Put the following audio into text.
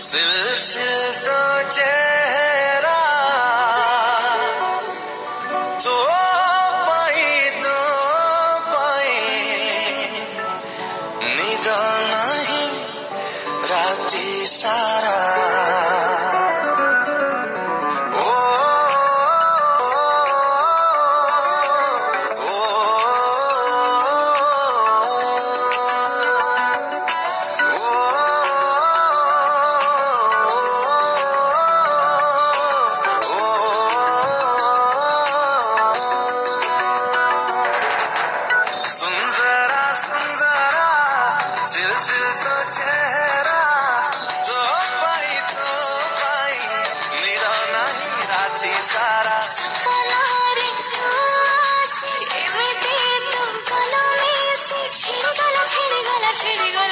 सिलसिल तो चेहरा तो पाई तो पाई निद नहीं राति सारा Watching you go.